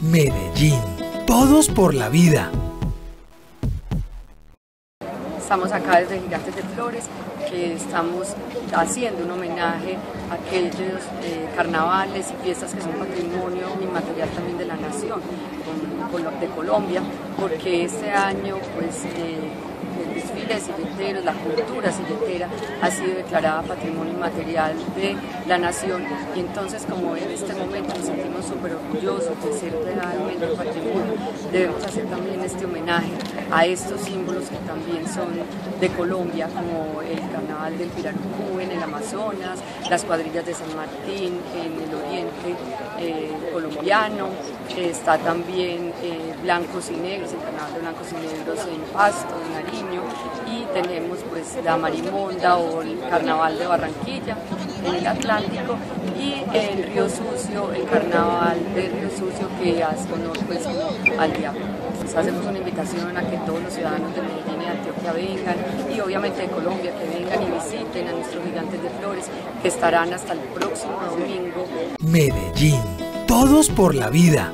Medellín. Todos por la vida. Estamos acá desde Gigantes de Flores, que estamos haciendo un homenaje a aquellos eh, carnavales y fiestas que son patrimonio inmaterial también de la nación, de Colombia, porque este año pues eh, silleteros, la cultura silletera ha sido declarada patrimonio inmaterial de la nación. Y entonces como en este momento nos sentimos súper orgullosos de ser realmente patrimonio, debemos hacer también este homenaje a estos símbolos que también son de Colombia, como el carnaval del Pirarucú en el Amazonas, las cuadrillas de San Martín en el oriente eh, colombiano, está también eh, blancos y negros, el carnaval de blancos y negros en Pasto, en Nariño, y tenemos pues la Marimonda o el carnaval de Barranquilla en el Atlántico y en Río Sucio, el carnaval de Río Sucio que hace honor al diablo. Pues, hacemos una invitación a que todos los ciudadanos de Medellín y Antioquia vengan y obviamente de Colombia que vengan y visiten a nuestros gigantes de flores que estarán hasta el próximo domingo. Medellín, todos por la vida.